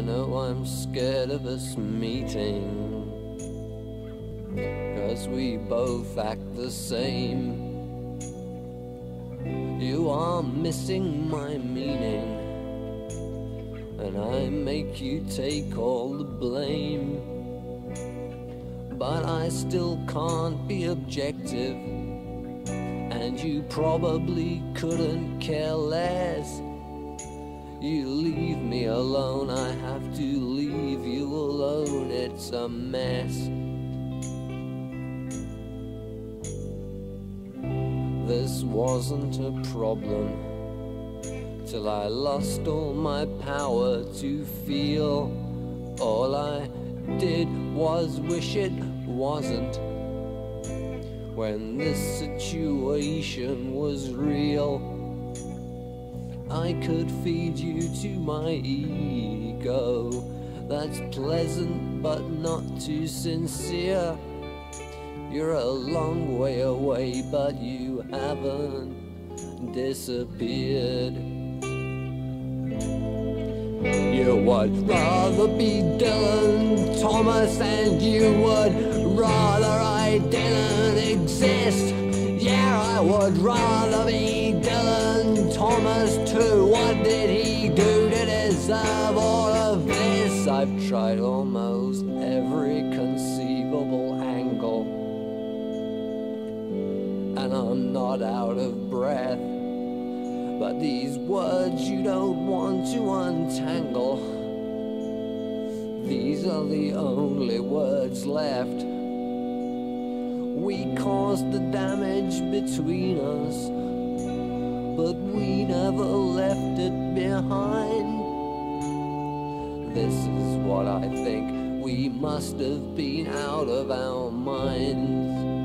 I know I'm scared of us meeting. Cause we both act the same. You are missing my meaning. And I make you take all the blame. But I still can't be objective. And you probably couldn't care less. You leave me alone, I have to leave you alone, it's a mess. This wasn't a problem till I lost all my power to feel. All I did was wish it wasn't when this situation was real. I could feed you to my ego. That's pleasant but not too sincere. You're a long way away, but you haven't disappeared. You would rather be Dylan Thomas, and you would rather I didn't exist. Yeah, I would rather be Dylan I've tried almost every conceivable angle, and I'm not out of breath. But these words you don't want to untangle, these are the only words left. We caused the damage between us, but we never left it behind. This is what I think. We must have been out of our minds.